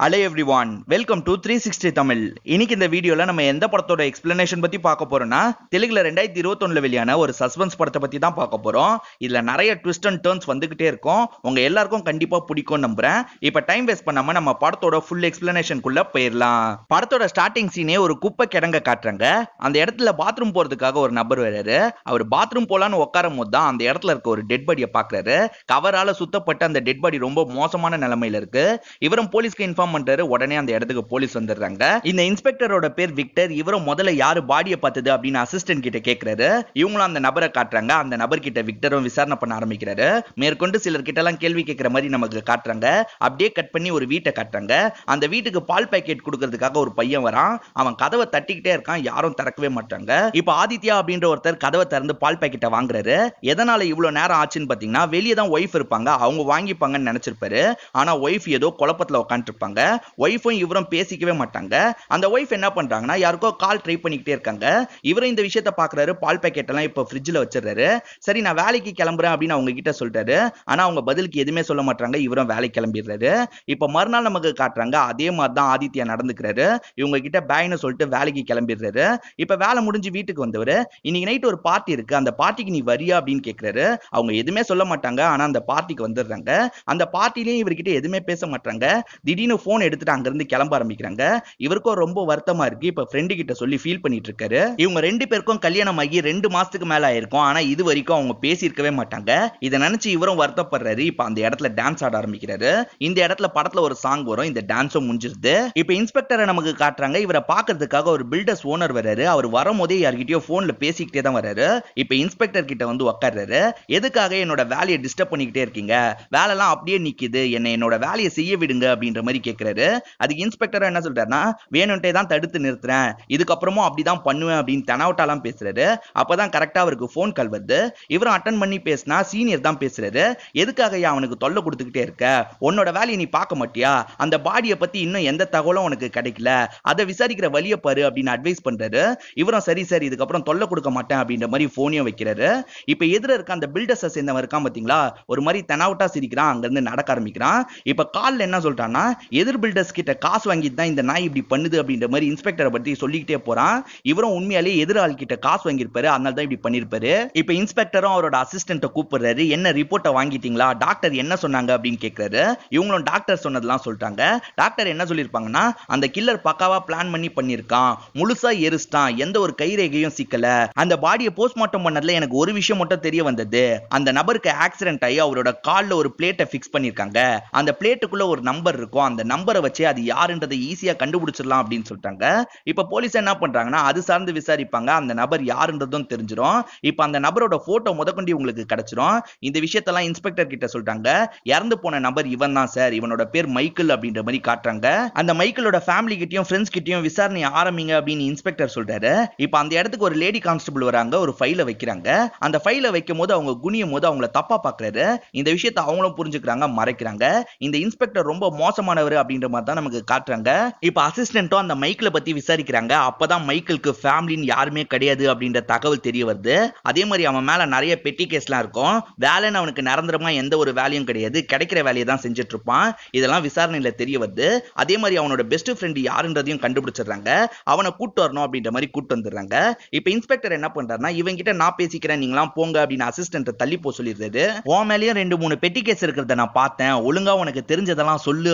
Hello everyone welcome to three sixty Tamil இன்னைக்கு இந்த வீடியோவில் நம்ம எந்த படத்தோட எக்ஸ்பிளனேஷன் பத்தி பார்க்க போறோம்னா தெலுங்குல ரெண்டாயிரத்தி இருபத்தொன்னில் வெளியான ஒரு சஸ்பென்ஸ் படத்தை பற்றி தான் பார்க்க போறோம். இதில் நிறைய ட்விஸ்ட் அண்ட் டேர்ன்ஸ் வந்துகிட்டே இருக்கும். உங்கள் எல்லாருக்கும் கண்டிப்பாக பிடிக்கும் நம்புறேன். இப்போ டைம் வேஸ்ட் பண்ணாம நம்ம படத்தோட ஃபுல் எக்ஸ்பிளனேஷனுக்குள்ளே போயிடலாம் படத்தோட ஸ்டார்டிங் சீனே ஒரு குப்பை கிடங்க காட்டுறாங்க. அந்த இடத்துல பாத்ரூம் போறதுக்காக ஒரு நபர் வர்றாரு. அவர் பாத்ரூம் போகலான்னு உட்காரும் போது தான் அந்த இடத்துல இருக்க ஒரு டெட் பாடியை பார்க்குறாரு கவரால் சுத்தப்பட்ட அந்த டெட் பாடி ரொம்ப மோசமான நிலமையில இருக்கு. இவரும் போலீஸ்க்கு இன்ஃபார்ம் பண்றாரு. உடனே அந்த இடத்துக்கு போலீஸ் வந்துடுறாங்க. இந்த இன்ஸ்பெக்டரோட பேர் விக்டர். இவரும் முதல்ல யாரு பாடியை பார்த்தது அப்படின்னு அசிஸ்டன்ட் கிட்ட கேட்கிறாரு இவங்களும் அந்த நபரை காட்டுறாங்க. அந்த நபர் கிட்ட விக்டரும் விசாரணை பண்ண ஆரம்பிக்கிறாரு. மேற்கொண்டு சிலர் கிட்ட எல்லாம் கேள்வி கேட்கிற மாதிரி நமக்கு காட்டுறாங்க. அப்படியே கட் பண்ணி ஒரு வீட்டை காட்டுறாங்க. அந்த வீட்டுக்கு பால் பாக்கெட் கொடுக்கறதுக்காக ஒரு பையன் வரான். அவன் கதவை தட்டிக்கிட்டே இருக்கான். யாரும் திறக்கவே மாட்டாங்க. இப்ப ஆதித்யா அப்படின்ற ஒருத்தர் கதவை திறந்து பால் பாக்கெட்டை வாங்குறாரு. எதனால இவ்வளவு நேரம் ஆச்சுன்னு பாத்தீங்கன்னா வெளியே தான் ஒய்ஃப் இருப்பாங்க. அவங்க வாங்கிப்பாங்கன்னு நினைச்சிருப்பாரு. ஆனா ஒய்ஃப் ஏதோ குழப்பத்துல உட்காந்துருப்பாங்க ஒய்ஃபும் இவரும் பேசிக்கவே மாட்டாங்க. அந்த ஒய்ஃப் என்ன பண்றாங்கன்னா யாருக்கோ கால் ட்ரை பண்ணிக்கிட்டே இருக்காங்க. இவரும் இந்த விஷயத்த பாக்குறாரு. பால் பாக்கெட் எல்லாம் இப்போ ஃப்ரிட்ஜில் வச்சிடுறாரு. சரி நான் வேலைக்கு கிளம்புறேன் அப்படின்னு அவங்க கிட்ட சொல்றாரு. ஆனா அவங்க பதிலுக்கு எதுவுமே சொல்ல மாட்டாங்க இவரும் வேலைக்கு கிளம்பிடுறாரு. இப்போ மறுநாள் நமக்கு காட்டுறாங்க அதே மாதிரி தான் ஆதித்யா நடந்துக்கிறாரு. இவங்க கிட்ட பேன்னு சொல்லிட்டு வேலைக்கு கிளம்பிடுறாரு. இப்போ வேலை முடிஞ்சு வீட்டுக்கு வந்தவர் இன்னைக்கு நைட் ஒரு பார்ட்டி இருக்கு. அந்த பார்ட்டிக்கு நீ வரியா? அப்படின்னு கேட்கிறாரு அவங்க எதுவுமே சொல்ல மாட்டாங்க. ஆனா அந்த பார்ட்டிக்கு வந்துடுறாங்க. அந்த பார்ட்டிலையும் இவர்கிட்ட எதுவுமே பேச மாட்டாங்க திடீர்னு போன் எடுத்துட்டு அங்கிருந்து கிளம்ப ஆரம்பிக்கிறாங்க. இவருக்கும் ரொம்ப வருத்தமா இருக்கு. இப்ப ஃப்ரெண்டு கிட்ட சொல்லி ஃபீல் பண்ணிட்டு இருக்காரு. இவங்க ரெண்டு பேருக்கும் கல்யாணம் ஆகி ரெண்டு மாசத்துக்கு மேல ஆயிருக்கும். ஆனா இது வரைக்கும் அவங்க பேசியிருக்கவே மாட்டாங்க. இதை நினைச்சு இவரும் வருத்தப்படுறாரு. இப்ப அந்த இடத்துல டான்ஸ் ஆட ஆரம்பிக்கிறாரு. இந்த இடத்துல படத்துல ஒரு சாங் வரும். இந்த டான்ஸும் முடிஞ்சிருது. இப்ப இன்ஸ்பெக்டரை நமக்கு காட்டுறாங்க. இவரை பாக்குறதுக்காக ஒரு பில்டர்ஸ் ஓனர் வராரு அவர் வரும்போதே யார்கிட்டயோ போன்ல பேசிக்கிட்டே தான் வராரு இப்ப இன்ஸ்பெக்டர் கிட்ட வந்து உட்கார்றாரு எதுக்காக என்னோட வேலையை டிஸ்டர்ப் பண்ணிக்கிட்டே இருக்கீங்க? வேலைலாம் அப்படியே நிக்குது. என்ன என்னோட வேலையை செய்ய விடுங்க அப்படின்ற மாதிரி கேட்கிறாரு அதுக்கு இன்ஸ்பெக்டர் என்ன சொல்றாருன்னா வேணும்ட்டே தான் தடுத்து நிறுத்துறேன். இதுக்கப்புறமும் அப்படிதான் பண்ணுவேன் அப்படின்னு தெனாவட்டாலாம் பேசுறாரு. அப்பதான் கரெக்டா அவருக்கு ஃபோன் கால் வருது. இவரும் அட்டன் பண்ணி பேசினா சீனியர் தான் பேசுறாரு. எதுக்காக அவனுக்கு தொல்லை கொடுத்துக்கிட்டே இருக்க? உன்னோட வேலையை நீ பார்க்க மாட்டியா? அந்த பாடியை பத்தி இன்னும் எந்த தகவலும் உனக்கு கிடைக்கல. அதை விசாரிக்கிற வழியை பாரு அப்படின்னு அட்வைஸ் பண்றாரு. இவரும் சரி சரி இதுக்கப்புறம் தொல்லை கொடுக்க மாட்டேன் அப்படின்ற மாதிரி போனையும் வைக்கிறாரு. இப்ப எதிர இருக்க அந்த பில்டர்ஸை சேர்ந்தவன் இருக்கான் பாத்தீங்களா? ஒரு மாதிரி தெனாவட்டா சிரிக்கிறான் அங்கிருந்து நடக்க ஆரம்பிக்கிறான். இப்ப காலில் என்ன சொல்றான்னா எதிர் பில்டர்ஸ் கிட்ட காசு வாங்கிட்டு தான் இந்த நாய் இப்படி பண்ணுது அப்படின்ற மாதிரி இன்ஸ்பெக்டரை பத்தி சொல்லிக்கிட்டே போறான். இவரும் உண்மையாலே எதிராள் கிட்ட காசு வாங்கியிருப்பாரு. அதனால தான் இப்படி பண்ணிருப்பாரு இப்ப இன்ஸ்பெக்டரும் அவரோட அசிஸ்டன்ட்டை கூப்பிடுறாரு. என்ன ரிப்போர்ட்டை வாங்கிட்டீங்களா? டாக்டர் என்ன சொன்னாங்க? அப்படின்னு கேட்கிறாரு இவங்களும் டாக்டர் சொன்னதெல்லாம் சொல்லிட்டாங்க. டாக்டர் என்ன சொல்லியிருப்பாங்கன்னா அந்த கில்லர் பக்காவா பிளான் பண்ணி பண்ணியிருக்கான். முழுசா எரிச்சிட்டான். எந்த ஒரு கைரேகையும் சிக்கல. அந்த பாடியை போஸ்ட்மார்ட்டம் பண்ணதுல எனக்கு ஒரு விஷயம் மட்டும் தெரிய வந்தது. அந்த நபருக்கு ஆக்சிடென்ட் ஆகி அவரோட கால்ல ஒரு பிளேட்டை ஃபிக்ஸ் பண்ணியிருக்காங்க. அந்த பிளேட்டுக்குள்ள ஒரு நம்பர் இருக்கும். அந்த நம்பரை வச்சு அது யாருன்றதை ஈஸியா கண்டுபிடிச்சிடலாம் அப்படின்னு சொல்லிட்டாங்க. இப்ப போலீஸ் என்ன பண்றாங்கன்னா அது சார்ந்து விசாரிப்பாங்க. அந்த நபர் யாருன்றதும் தெரிஞ்சிடும் இப்ப அந்த நபரோட போட்டோ முதற்கொண்டு உங்களுக்கு கிடைச்சிரும். இந்த விஷயத்தெல்லாம் இன்ஸ்பெக்டர் கிட்ட சொல்லிட்டாங்க. இறந்து போன நபர் இவன் தான் சார். இவனோட பேர் மைக்கிள் அப்படின்ற மாதிரி காட்டுறாங்க. அந்த மைக்கிளோட ஃபேமிலி கிட்டயும் ஃப்ரெண்ட்ஸ் கிட்டயும் விசாரணை ஆரம்பிங்க அப்படின்னு இன்ஸ்பெக்டர் சொல்றாரு. இப்ப அந்த இடத்துக்கு ஒரு லேடி கான்ஸ்டபிள் வராங்க. ஒரு ஃபைலை வைக்கிறாங்க. அந்த ஃபைலை வைக்கும் போது அவங்க குனியும் போது அவங்கள தப்பா பாக்குறாரு. இந்த விஷயத்த அவங்களும் புரிஞ்சுக்கிறாங்க மறைக்கிறாங்க. இந்த இன்ஸ்பெக்டர் ரொம்ப மோசமானவர் அப்படின்ற மாதிரி தான் நமக்கு காட்டுறாங்க. இப்ப அசிஸ்டன்ட்டும் அந்த மைக்கிள பத்தி விசாரிக்கிறாங்க. அப்பதான் மைக்கிளுக்கு ஃபேமிலின்னு யாருமே கிடையாது அப்படின்ற தகவல் தெரிய வருது. அதே மாதிரி அவன் மேல நிறைய பெட்டி கேஸ்லாம் இருக்கும். வேலைன்னு அவனுக்கு நிரந்தரமா எந்த ஒரு வேலையும் கிடையாது. கிடைக்கிற வேலையை தான் செஞ்சுட்டு இருப்பான். இதெல்லாம் விசாரணையில தெரிய வருது. அதே மாதிரி அவனோட பெஸ்ட் ஃப்ரெண்டு யாருன்றதையும் கண்டுபிடிச்சிடுறாங்க. அவனை கூட்டு வரணும் அப்படின்ற மாதிரி கூட்டு வந்துடுறாங்க. இப்போ இன்ஸ்பெக்டர் என்ன பண்றாருன்னா இவங்க கிட்ட நான் பேசிக்கிறேன். நீங்களாம் போங்க அப்படின்னு அசிஸ்டன்ட் தள்ளி போ சொல்லிடுறாரு. உன் மேலயும் ரெண்டு மூணு பெட்டி கேஸ் இருக்கிறத நான் பார்த்தேன். ஒழுங்கா உனக்கு தெரிஞ்சதெல்லாம் சொல்லு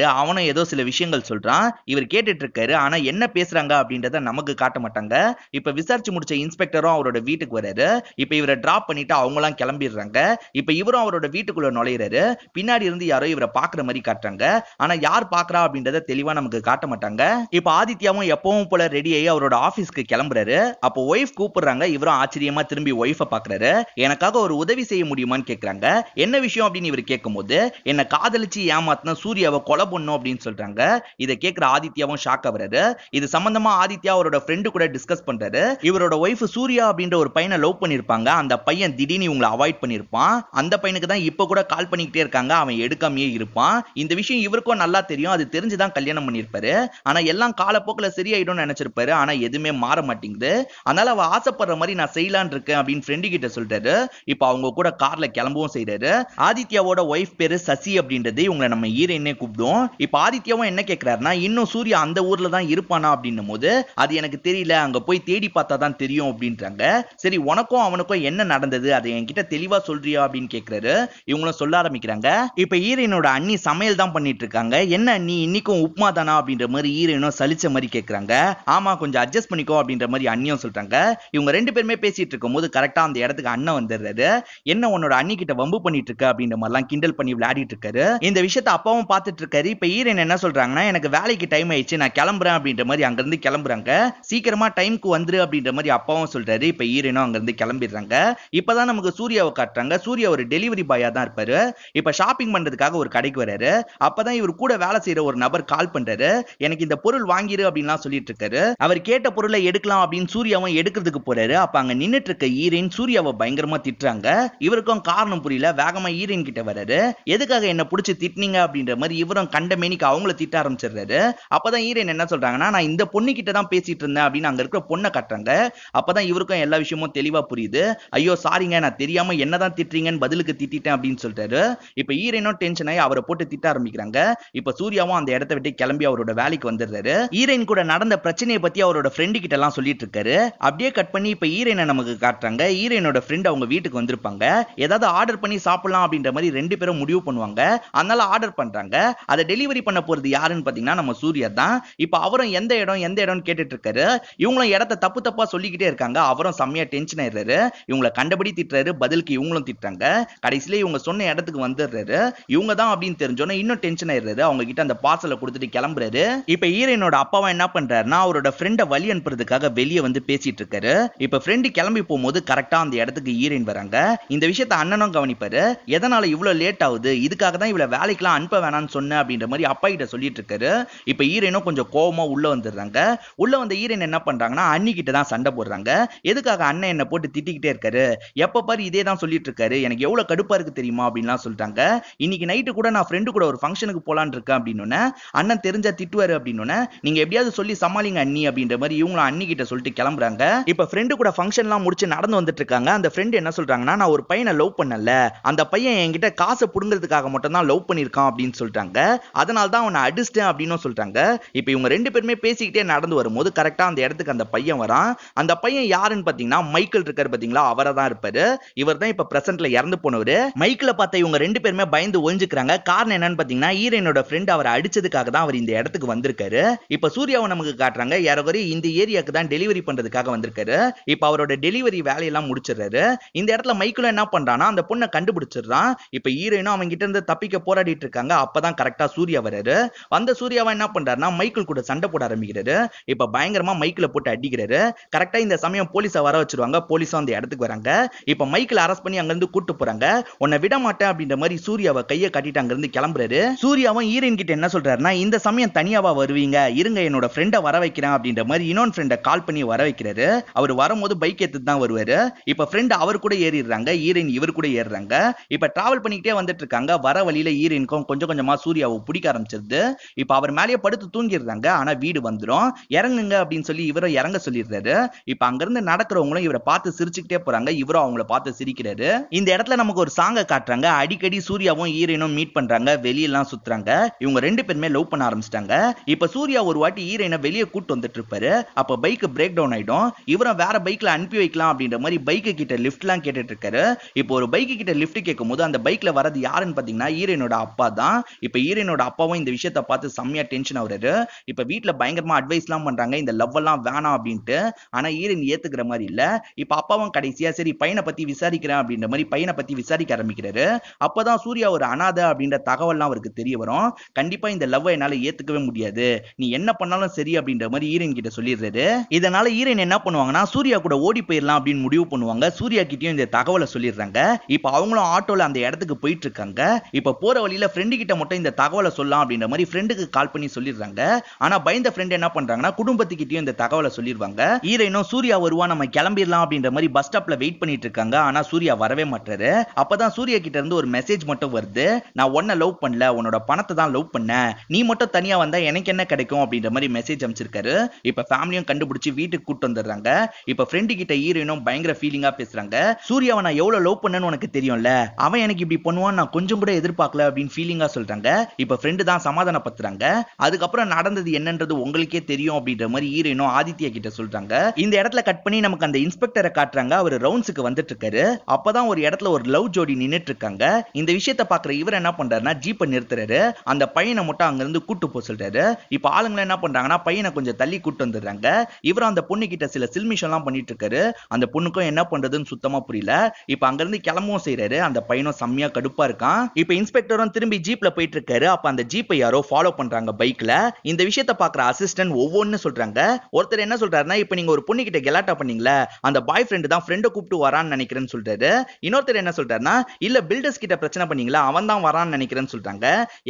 அப்படின்றாரு அவனும் ஏதோ சில விஷயங்கள் சொல்றான். இவர் கேட்டுட்டு இருக்காரு ஆனா என்ன பேசுறாங்க அப்படின்றத நமக்கு காட்ட மாட்டாங்க. இப்ப விசாரிச்சு முடிச்ச இன்ஸ்பெக்டரும் அவரோட வீட்டுக்கு வராரு. இப்ப இவரை டிராப் பண்ணிட்டு அவங்களாம் கிளம்பிடுறாங்க. இப்ப இவரும் அவரோட வீட்டுக்குள்ள நுழையிறாரு. பின்னாடி இருந்து யாரோ இவரை பாக்குற மாதிரி காட்டுறாங்க. ஆனா யார் பாக்குறா அப்படின்றத தெளிவா நமக்கு காட்ட மாட்டாங்க. இப்ப ஆதித்யாவும் எப்பவும் போல ரெடி ஆகி அவரோட ஆபீஸ்க்கு கிளம்புறாரு. அப்போ ஒய்ஃப் கூப்பிடுறாங்க. இவரும் ஆச்சரியமா திரும்பி ஒய்ஃபை பாக்குறாரு. எனக்காக ஒரு உதவி செய்ய முடியுமான்னு கேக்குறாங்க. என்ன விஷயம் அப்படின்னு இவர் கேட்கும்போது என்ன காதலிச்சு ஏமாத்தின சூர்யாவை கொலை பண்ணும் அப்படின்னு சொல்றாங்க. இதை கேட்கிற ஆதித்யாவும் ஷாக் ஆகுறாரு இது சம்பந்தமா ஆதித்யா அவரோட ஃப்ரெண்டு கூட டிஸ்கஸ் பண்றாரு. இவரோட ஒய்ஃப் சூர்யா அப்படின்ற ஒரு பையனை லவ் பண்ணிருப்பாங்க. அந்த பையன் திடீர்னு இவங்களை அவாய்ட் பண்ணிருப்பான். அந்த பையனுக்கு தான் இப்ப கூட கால் பண்ணிக்கிட்டே இருக்காங்க. அவன் எடுக்காமயே இருப்பான். இந்த விஷயம் இவருக்கும் நல்லா தெரியும். அது தெரிஞ்சுதான் கல்யாணம் பண்ணிருப்பாரு ஆனா எல்லாம் காலப்போக்கில் சரியாயிடும்னு நினைச்சிருப்பாரு. ஆனா எதுவுமே மாற மாட்டேங்குது. அதனால அவ ஆசைப்படுற மாதிரி நான் செய்யலான் இருக்கேன் அப்படின்னு ஃப்ரெண்டு கிட்ட சொல்றாரு. இப்ப அவங்க கூட கார்ல கிளம்பவும் செய்யறாரு ஆதித்யாவோட ஒய்ஃப் பேரு சசி அப்படின்றது இவங்களை நம்ம ஹீரோயினே கூப்பிடுவோம் இப்ப ஆதித்யாவும் என்ன கேக்குறாருன்னா இன்னும் சூர்யா அந்த ஊர்ல தான் இருப்பானா? அப்படின்னும் போது அது எனக்கு தெரியல அங்க போய் தேடி பார்த்தா தான் தெரியும் அப்படின்றாங்க. சரி உனக்கும் அவனுக்கும் என்ன நடந்தது? அதை என்கிட்ட தெளிவா சொல்றியா? அப்படின்னு கேக்குறாரு. இவங்களும் சொல்ல ஆரம்பிக்கிறாங்க. இப்ப ஈரனோட அண்ணி சமையல் தான் பண்ணிட்டு இருக்காங்க. என்ன அண்ணி இன்னைக்கும் உப்புமா தானா? அப்படின்ற மாதிரி ஈரனும் சலிச்ச மாதிரி கேக்குறாங்க. ஆமா கொஞ்சம் அட்ஜஸ்ட் பண்ணிக்கோ அப்படின்ற மாதிரி அண்ணியும் சொல்றாங்க. இவங்க ரெண்டு பேருமே பேசிட்டு இருக்கும் போது கரெக்டா அந்த இடத்துக்கு அண்ணன் வந்துடுறாரு. என்ன உன்னோட அண்ணி கிட்ட வம்பு பண்ணிட்டு இருக்க? அப்படின்ற மாதிரிலாம் கிண்டல் பண்ணி விளையாடிட்டு இருக்காரு. இந்த விஷயத்த அப்பாவும் பார்த்துட்டு இருக்காரு. இப்போ ஈரன் என்ன சொல்றாங்கன்னா எனக்கு வேலைக்கு டைம் ஆயிடுச்சு நான் கிளம்புறேன் அப்படின்ற மாதிரி அங்கேருந்து கிளம்புறாங்க. சீக்கிரமா டைம்க்கு வந்துரு அப்படின்ற மாதிரி அப்பாவும் சொல்றாரு. இப்போ ஈரனும் அங்கேருந்து கிளம்பிடுறாங்க. இப்பதான் நமக்கு சூர்யாவை காட்டுறாங்க. சூர்யா ஒரு டெலிவரி பாயா தான் இருப்பாரு. இப்போ ஷாப்பிங் பண்றதுக்காக ஒரு கடைக்கு வராரு. அப்பதான் இவர் கூட வேலை செய்யற ஒரு நபர் கால் பண்றாரு. எனக்கு இந்த பொருள் வாங்கிரு அப்படின்லாம் சொல்லிட்டு இருக்காரு. அவர் கேட்ட பொருளை எடுக்கலாம் அப்படின்னு சூர்யாவும் எடுக்கிறதுக்கு போறாரு. அப்ப அங்க நின்றுட்டு இருக்க ஈரன் சூர்யாவை பயங்கரமா திட்டுறாங்க. இவருக்கும் காரணம் புரியல. வேகமா ஈரன் கிட்ட வராரு. எதுக்காக என்ன பிடிச்சி திட்டினீங்க? அப்படின்ற மாதிரி இவரும் கண்ட மேனிக்கு அவங்கள திட்ட ஆரம்பிச்சிடுறாரு. அப்பதான் ஈரன் என்ன சொல்றாங்கன்னா நான் இந்த பொண்ணு கிட்ட தான் பேசிட்டு இருந்தேன் அப்படின்னு அங்க இருக்கிற பொண்ணை காட்டுறாங்க. அப்பதான் இவருக்கும் எல்லா விஷயமும் தெளிவா புரியுது. ஐயோ சாரிங்க நான் தெரியாம என்னதான் திட்டுறீங்கன்னு பதிலுக்கு திட்டிட்டேன் அப்படின்னு சொல்லிட்டாரு. இப்ப ஈரனும் டென்ஷன் ஆகி அவரை போட்டு திட்ட ஆரம்பிக்கிறாங்க. இப்ப சூர்யாவும் அந்த இடத்த விட்டு கிளம்பி அவரோட வேலைக்கு வந்துடுறாரு. ஈரன் கூட நடந்த பிரச்சனையை பத்தி அவரோட ஃப்ரெண்டு கிட்ட எல்லாம் சொல்லிட்டு இருக்காரு. அப்படியே கட் பண்ணி இப்ப ஈரனை நமக்கு காட்டுறாங்க. ஈரனோட ஃப்ரெண்ட் அவங்க வீட்டுக்கு வந்திருப்பாங்க. ஏதாவது ஆர்டர் பண்ணி சாப்பிடலாம் அப்படின்ற மாதிரி ரெண்டு பேரும் முடிவு பண்ணுவாங்க. அதனால ஆர்டர் பண்றாங்க. அதை டெலிவரி பண்ண போறது யாருன்னு பாத்தீங்கன்னா நம்ம சூர்யா தான். இப்போ அவரும் எந்த இடம் எந்த இடம்னு கேட்டுட்டு இருக்காரு இவங்களும் இடத்த தப்பு தப்பா சொல்லிக்கிட்டே இருக்காங்க. அவரும் செம்மையா டென்ஷன் ஆயிடுறாரு. இவங்களை கண்டபடி திட்டுறாரு. பதிலுக்கு இவங்களும் திட்டுறாங்க. கடைசியில இவங்க சொன்ன இடத்துக்கு வந்துடுறாரு. இவங்க தான் அப்படின்னு தெரிஞ்சோன்னா இன்னும் டென்ஷன் ஆயிடுறாரு. அவங்க கிட்ட அந்த பார்சலை கொடுத்துட்டு கிளம்புறாரு. இப்ப ஈரனோட அப்பாவை என்ன பண்றாருன்னா அவரோட ஃப்ரெண்டை வழி அனுப்புறதுக்காக வெளியே வந்து பேசிட்டு இருக்காரு இப்போ ஃப்ரெண்டு கிளம்பி போகும்போது கரெக்டா அந்த இடத்துக்கு ஈரன் வராங்க. இந்த விஷயத்த அண்ணனும் கவனிப்பாரு. எதனால இவ்வளவு லேட் ஆகுது? இதுக்காக தான் இவ்வளவு வேலைக்கெல்லாம் அனுப்ப வேணாம்னு சொன்ன அப்படின்னு அப்படின்ற மாதிரி அப்பா கிட்ட சொல்லிட்டு இருக்காரு இப்ப ஈரனும் கொஞ்சம் கோபமா உள்ள வந்துடுறாங்க. உள்ள வந்த ஈரன் என்ன பண்றாங்கன்னா அண்ணி கிட்ட தான் சண்டை போடுறாங்க. எதுக்காக அண்ணன் என்ன போட்டு திட்டிக்கிட்டே இருக்காரு? எப்ப பாரு இதே தான் சொல்லிட்டு இருக்காரு எனக்கு எவ்வளவு கடுப்பா இருக்கு தெரியுமா? அப்படின்லாம் சொல்லிட்டாங்க. இன்னைக்கு நைட்டு கூட நான் ஃப்ரெண்டு கூட ஒரு ஃபங்க்ஷனுக்கு போலான்னு இருக்கேன் அப்படின்னு அண்ணன் தெரிஞ்சா திட்டுவாரு அப்படின்னு நீங்க எப்படியாவது சொல்லி சமாளிங்க அண்ணி அப்படின்ற மாதிரி இவங்களும் அண்ணி கிட்ட சொல்லிட்டு கிளம்புறாங்க. இப்ப ஃப்ரெண்டு கூட ஃபங்க்ஷன்லாம் முடிச்சு நடந்து வந்துட்டு இருக்காங்க. அந்த ஃப்ரெண்டு என்ன சொல்றாங்கன்னா நான் ஒரு பையனை லவ் பண்ணல. அந்த பையன் என்கிட்ட காசை புடுங்கிறதுக்காக மட்டும் தான் லவ் பண்ணியிருக்கான் அப்படின்னு சொல்லிட்டாங்க. அதனால தான் அவனை அடிச்சிட்டேன் அப்படின்னு சொல்றாங்க. இப்ப இவங்க ரெண்டு பேருமே பேசிக்கிட்டே நடந்து வரும்போது கரெக்டா அந்த இடத்துக்கு அந்த பையன் வரான். அந்த பையன் யாருன்னு பாத்தீங்கன்னா மைக்கேல் இருக்காரு பாத்தீங்களா அவரை தான் இருப்பார். இவர் தான் இப்ப பிரசன்ட்ல இறந்து போனவரு. மைக்கில் பார்த்த இவங்க ரெண்டு பேருமே பயந்து ஒழிஞ்சுக்கிறாங்க காரணம் என்னன்னு பாத்தீங்கன்னா ஈரனோட ஃப்ரெண்ட் அவர் அடிச்சதுக்காக தான் அவர் இந்த இடத்துக்கு வந்திருக்காரு. இப்ப சூர்யாவை நமக்கு காட்டுறாங்க. யாரோ இந்த ஏரியாக்கு தான் டெலிவரி பண்றதுக்காக வந்திருக்காரு. இப்ப அவரோட டெலிவரி வேலையெல்லாம் முடிச்சிடுறாரு. இந்த இடத்துல மைக்கில் என்ன பண்றான்னா அந்த பொண்ணை கண்டுபிடிச்சிடுறான். இப்ப ஈரனும் அவங்க கிட்ட இருந்து தப்பிக்க போராடிட்டு இருக்காங்க. அப்பதான் கரெக்டா சூர்யா வராரு வந்த சூர்யாவை என்ன பண்றாருன்னா மைக்கிள் கூட சண்டை போட ஆரம்பிக்கிறாரு. இப்ப பயங்கரமா மைக்கில் போட்டு அடிக்கிறாரு. கரெக்டா இந்த சமயம் போலீஸை வர வச்சிருவாங்க. போலீஸும் அந்த இடத்துக்கு வராங்க. இப்ப மைக்கில் அரெஸ்ட் பண்ணி அங்க இருந்து கூட்டு போறாங்க. உன்னை விட மாட்டேன் அப்படின்ற மாதிரி சூர்யாவை கையை கட்டிட்டு அங்க இருந்து கிளம்புறாரு. சூர்யாவும் ஈரன் கிட்ட என்ன சொல்றாருன்னா இந்த சமயம் தனியாவா வருவீங்க? இருங்க என்னோட ஃப்ரெண்டை வர வைக்கிறேன் அப்படின்ற மாதிரி இன்னொரு ஃப்ரெண்டை கால் பண்ணி வர வைக்கிறாரு. அவர் வரும்போது பைக் எடுத்து தான் வருவாரு. இப்ப ஃப்ரெண்ட் அவர் கூட ஏறிடுறாங்க. ஈரன் இவர் கூட ஏறுறாங்க. இப்ப டிராவல் பண்ணிக்கிட்டே வந்துட்டு இருக்காங்க. வர வழியில ஈரனுக்கும் கொஞ்சம் கொஞ்சமா சூர்யாவை பிடிக்க ஆரம்பிச்சிருது இப்ப அவர் மேலேயே படுத்து தூங்கிடுறாங்க. ஆனா வீடு வந்துடும் இறங்குங்க அப்படின்னு சொல்லி இவரை இறங்க சொல்லிடுறாரு. இப்ப அங்கிருந்து நடக்கிறவங்களும் இவரை பார்த்து சிரிச்சுக்கிட்டே போறாங்க. இவரும் அவங்கள பார்த்து சிரிக்கிறாரு. இந்த இடத்துல நமக்கு ஒரு சாங்க காட்டுறாங்க. அடிக்கடி சூர்யாவும் ஈரனும் மீட் பண்றாங்க. வெளியெல்லாம் சுத்துறாங்க. இவங்க ரெண்டு பேருமே லவ் பண்ண ஆரம்பிச்சிட்டாங்க. இப்ப சூர்யா ஒரு வாட்டி ஈரனை வெளியே கூட்டு வந்துட்டு இருப்பாரு அப்ப பைக் பிரேக் டவுன் ஆயிடும். இவரும் வேற பைக்ல அனுப்பி வைக்கலாம் அப்படின்ற மாதிரி பைக்கு கிட்ட லிஃப்ட்லாம் கேட்டுட்டு இருக்காரு இப்போ ஒரு பைக்கு கிட்ட லிஃப்ட் கேட்கும் போது அந்த பைக்ல வரது யாருன்னு பாத்தீங்கன்னா ஈரனோட அப்பா தான். இப்ப ஈரனோட அப்பாவும் இந்த விஷயத்த பார்த்து செம்மையா டென்ஷன் ஆகுறாரு. இப்ப வீட்டுல பயங்கரமா அட்வைஸ் எல்லாம் பண்றாங்க இந்த லவ் எல்லாம் வேணாம் அப்படின்ட்டு. ஆனா ஈரன் ஏத்துக்கிற மாதிரி இல்ல. இப்ப அப்பாவும் கடைசியா சரி பையனை பத்தி விசாரிக்கிறேன் அப்படின்ற மாதிரி பையனை பத்தி விசாரிக்க ஆரம்பிக்கிறாரு. அப்பதான் சூர்யா ஒரு அனாதை அப்படின்ற தகவல்லாம் அவருக்கு தெரிய வரும். கண்டிப்பா இந்த லவ் என்னால ஏத்துக்கவே முடியாது. நீ என்ன பண்ணாலும் சரி அப்படின்ற மாதிரி ஈரன் கிட்ட சொல்லிடுறாரு. இதனால ஈரன் என்ன பண்ணுவாங்கன்னா சூர்யா கூட ஓடி போயிடலாம் அப்படின்னு முடிவு பண்ணுவாங்க. சூர்யா கிட்டயும் இந்த தகவலை சொல்லிடுறாங்க. இப்ப அவங்களும் ஆட்டோல அந்த இடத்துக்கு போயிட்டு இருக்காங்க. இப்ப போற வழியில ஃப்ரெண்டு கிட்ட மட்டும் இந்த தகவல் சொல்லலாம் அப்படின்ற மாதிரி ஃப்ரெண்டுக்கு கால் பண்ணி சொல்லிடுறாங்க. ஆனா பயந்த ஃப்ரெண்ட் என்ன பண்றாங்கன்னா குடும்பத்துக்கிட்டயும் இந்த தகவலை சொல்லிடுவாங்க. ஈரனும் சூர்யா வருவா நம்ம கிளம்பிடலாம் அப்படின்ற மாதிரி பஸ் ஸ்டாப்ல வெயிட் பண்ணிட்டு இருக்காங்க. ஆனா சூர்யா வரவே மாட்டாரு அப்பதான் சூர்யா கிட்ட இருந்து ஒரு மெசேஜ் மட்டும் வருது. நான் ஒன்ன லவ் பண்ணல உன்னோட பணத்தை தான் லவ் பண்ணேன். நீ மட்டும் தனியா வந்தா எனக்கு என்ன கிடைக்கும்? அப்படின்ற மாதிரி மெசேஜ் அமைச்சிருக்காரு இப்ப ஃபேமிலியும் கண்டுபிடிச்சு வீட்டுக்கு கூட்டு வந்துடுறாங்க. இப்ப ஃப்ரெண்டு கிட்ட ஹீரோயினும் பயங்கர ஃபீலிங்கா பேசுறாங்க. சூர்யாவை நான் எவ்வளவு லவ் பண்ணேன்னு உனக்கு தெரியும்ல? அவன் எனக்கு இப்படி பண்ணுவான் நான் கொஞ்சம் கூட எதிர்பார்க்கல அப்படின்னு ஃபீலிங்கா சொல்றாங்க. இப்ப இப்ப ஃப்ரெண்டு தான் சமாதானப்படுத்துறாங்க. அதுக்கப்புறம் நடந்தது என்னன்றது உங்களுக்கே தெரியும் அப்படின்ற மாதிரி ஹீரோயினோ ஆதித்யா கிட்ட சொல்றாங்க. இந்த இடத்துல கட் பண்ணி நமக்கு அந்த இன்ஸ்பெக்டரை காட்டுறாங்க. அவர் ரவுண்ட்ஸுக்கு வந்துட்டு இருக்காரு. அப்பதான் ஒரு இடத்துல ஒரு லவ் ஜோடி நின்றுட்டு இருக்காங்க. இந்த விஷயத்த பாக்குற இவர் என்ன பண்றாருன்னா ஜீப்பை நிறுத்துறாரு. அந்த பையனை மட்டும் அங்க இருந்து கூட்டு போக சொல்றாரு. இப்ப ஆளுங்க என்ன பண்றாங்கன்னா பையனை கொஞ்சம் தள்ளி கூட்டு வந்துடுறாங்க. இவரும் அந்த பொண்ணு கிட்ட சில சில்மிஷம் எல்லாம் பண்ணிட்டு இருக்காரு. அந்த பொண்ணுக்கும் என்ன பண்றதுன்னு சுத்தமா புரியல. இப்ப அங்க இருந்து கிளம்பவும் செய்யறாரு அந்த பையனும் செம்மையா கடுப்பா இருக்கான். இப்ப இன்ஸ்பெக்டரும் திரும்பி ஜீப்ல போயிட்டு இருக்காரு. அப்ப அந்த ஜீப்பை யாரோ ஃபாலோ பண்றாங்க பைக்ல இந்த விஷயத்த பாக்குற அசிஸ்டன்ட் ஒவ்வொன்னு சொல்றாங்க. ஒருத்தர் என்ன சொல்றாருன்னா இப்ப நீங்க ஒரு பொண்ணு கிட்ட கெலாட்டா பண்ணீங்களா அந்த பாய் ஃப்ரெண்டு தான் ஃப்ரெண்டை கூப்பிட்டு வரான்னு நினைக்கிறேன்னு சொல்றாரு. இன்னொருத்தர் என்ன சொல்றாருன்னா இல்ல பில்டர்ஸ் கிட்ட பிரச்சனை பண்ணீங்களா? அவன் தான் வரான்னு நினைக்கிறேன்னு சொல்றாங்க.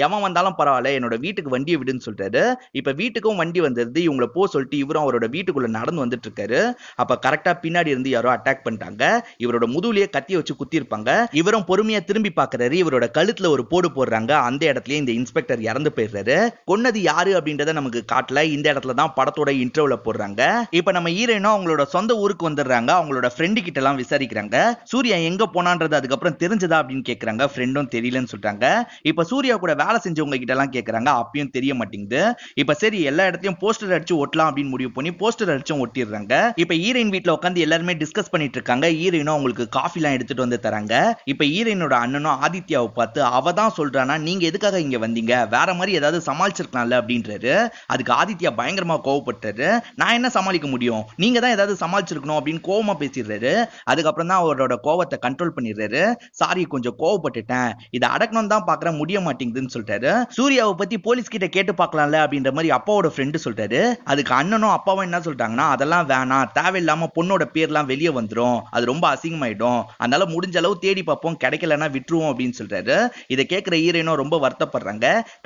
எவன் வந்தாலும் பரவாயில்ல என்னோட வீட்டுக்கு வண்டியை விடுன்னு சொல்றாரு. இப்ப வீட்டுக்கும் வண்டி வந்துருது இவங்கள போ சொல்லிட்டு இவரும் அவரோட வீட்டுக்குள்ள நடந்து வந்துட்டு இருக்காரு அப்ப கரெக்டா பின்னாடி இருந்து யாரோ அட்டாக் பண்ணிட்டாங்க. இவரோட முதுகுலயே கத்தி வச்சு குத்தி இருப்பாங்க இவரும் பொறுமையா திரும்பி பாக்குறாரு இவரோட கழுத்துல ஒரு போடு போடுறாங்க. அந்த இடத்துலயே இந்த இன்ஸ்பெக்டர் இறந்து போயிடுறாரு. கொன்னது யாரு அப்படின்றத நமக்கு காட்டல. இந்த இடத்துல தான் படத்தோட இன்டர்வியூல போடுறாங்க. இப்ப நம்ம ஹீரோயினும் அவங்களோட சொந்த ஊருக்கு வந்துடுறாங்க. அவங்களோட ஃப்ரெண்டு கிட்ட எல்லாம் விசாரிக்கிறாங்க. சூர்யா எங்க போனான்றது அதுக்கப்புறம் தெரிஞ்சதா அப்படின்னு கேக்குறாங்க. ஃப்ரெண்டும் தெரியலன்னு சொல்றாங்க. இப்ப சூர்யா கூட வேலை செஞ்சவங்க கிட்ட எல்லாம் கேக்குறாங்க. அப்பயும் தெரிய மாட்டேங்குது. இப்ப சரி எல்லா இடத்தையும் போஸ்டர் அடிச்சு ஒட்டலாம் அப்படின்னு முடிவு பண்ணி போஸ்டர் அடிச்சும் ஒட்டிடுறாங்க. இப்ப ஹீரோயின் வீட்ல உட்காந்து எல்லாருமே டிஸ்கஸ் பண்ணிட்டு இருக்காங்க. ஹீரோயினும் அவங்களுக்கு காஃபி எல்லாம் எடுத்துட்டு வந்து தராங்க. இப்ப ஹீரோயினோட அண்ணனும் ஆதித்யாவை பார்த்து அவ தான் சொல்றானா நீங்க எதுக்காக இங்க வந்தீங்க. வேற மாதிரி ஏதாவது சமாளிச்சிருக்கலாம்ல அப்படின்றாரு. அதுக்கு ஆதித்யா பயங்கரமா கோவப்பட்டாரு. நான் என்ன சமாளிக்க முடியும்? நீங்க தான் ஏதாவது சமாளிச்சிருக்கணும் அப்படின்னு கோவமா பேசிடுறாரு. அதுக்கப்புறம் தான் அவரோட கோவத்தை கண்ட்ரோல் பண்ணிடுறாரு. சாரி கொஞ்சம் கோவப்பட்டுட்டேன். இதை அடக்கணும் தான் பாக்குறேன் முடிய மாட்டேங்குதுன்னு சொல்லிட்டாரு சூர்யாவை பத்தி போலீஸ் கிட்ட கேட்டு பார்க்கலாம்ல அப்படின்ற மாதிரி அப்பாவோட ஃப்ரெண்டு சொல்றாரு. அதுக்கு அண்ணனும் அப்பாவும் என்ன சொல்லிட்டாங்கன்னா அதெல்லாம் வேணாம். தேவையில்லாம பொண்ணோட பேர்லாம் வெளியே வந்துடும் அது ரொம்ப அசிங்கமாயிடும். அதனால முடிஞ்ச அளவு தேடி பார்ப்போம். கிடைக்கலன்னா விட்டுருவோம். அப்படின்னு சொல்றாரு. இதை கேட்கிற ஹீரோயினும் ரொம்ப வருத்தப்படுறாங்க.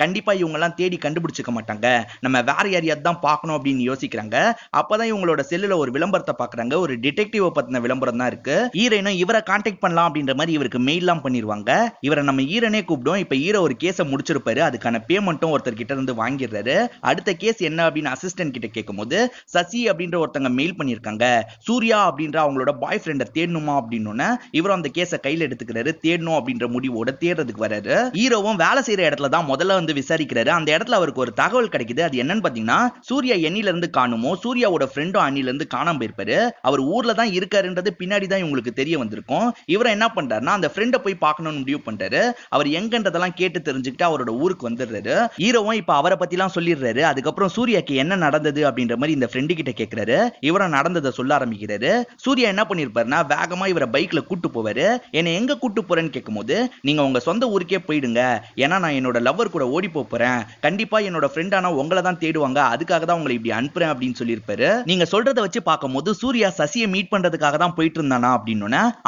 கண்டிப்பா இவங்க எல்லாம் தேடி கண்டுபிடிச்சிக்க மாட்டாங்க. நம்ம வேற யாரையாவது தான் பார்க்கணும் அப்படின்னு யோசிக்கிறாங்க. அப்பதான் இவங்களோட செல்லுல ஒரு விளம்பரத்தை பாக்குறாங்க ஒரு டிடெக்டிவ் பத்தின விளம்பரம் தான் இருக்கு. ஈரனும் இவரை கான்டாக்ட் பண்ணலாம் அப்படின்ற மாதிரி இவருக்கு மெயில்லாம் பண்ணிருவாங்க. இவரை நம்ம ஈரனே கூப்பிடும் இப்ப ஈர ஒரு கேஸை முடிச்சிருப்பாரு. அதுக்கான பேமெண்ட்டும் ஒருத்தர் கிட்ட இருந்து வாங்கிடுறாரு. அடுத்த கேஸ் என்ன அப்படின்னு அசிஸ்டன்ட் கிட்ட கேட்கும்போது சசி அப்படின்ற ஒருத்தங்க மெயில் பண்ணிருக்காங்க. சூர்யா அப்படின்ற அவங்களோட பாய் ஃப்ரெண்டை தேடணுமா அப்படின்னு இவரும் அந்த கேஸை கையில் எடுத்துக்கிறாரு. தேடணும் அப்படின்ற முடிவோட தேடுறதுக்கு வராரு ஹீரோவும் வேலை செய்யற இடத்துல தான் முதல்ல வந்து விசாரிக்கிறாரு. அந்த இடத்துல அவருக்கு ஒரு தகவல் கிடைக்குது. அது என்னன்னு பாத்தீங்கன்னா சூர்யா எண்ணில இருந்து காணுமோ சூர்யாவோட ஃப்ரெண்டும் அண்ணில இருந்து காணாம போயிருப்பாரு. அவர் ஊர்ல தான் இருக்காருன்றது பின்னாடி தான் இவங்களுக்கு தெரிய வந்திருக்கும். இவரை என்ன பண்றாருன்னா அந்த ஃப்ரெண்டை போய் பார்க்கணும்னு முடிவு பண்றாரு. அவர் எங்கன்றதெல்லாம் கேட்டு தெரிஞ்சுக்கிட்டு அவரோட ஊருக்கு வந்துடுறாரு. ஹீரோவும் இப்ப அவரை பத்தி எல்லாம் சொல்லிடுறாரு. அதுக்கப்புறம் சூர்யாக்கு என்ன நடந்தது அப்படின்ற மாதிரி இந்த ஃப்ரெண்டு கிட்ட கேட்கிறாரு இவரும் நடந்ததை சொல்ல ஆரம்பிக்கிறாரு. சூர்யா என்ன பண்ணிருப்பாருன்னா வேகமா இவரை பைக்ல கூட்டு போவாரு. என்னை எங்க கூட்டு போறேன்னு கேட்கும்போது நீங்க உங்க சொந்த ஊருக்கே போயிடுங்க. ஏன்னா நான் என்னோட லவ்வர் கூட ஓடி போறேன். கண்டிப்பா என்னோட ஃப்ரெண்டான உங்களை தான் தேடுவாங்க. அதுக்காக தான் உங்களை இப்படி அனுப்புறேன் அப்படின்னு சொல்லியிருப்பாரு. நீங்க சொல்றத வச்சு பார்க்கும்போது சூர்யா சசியை மீட் பண்றதுக்காக தான் போயிட்டு இருந்தானா அப்படின்னு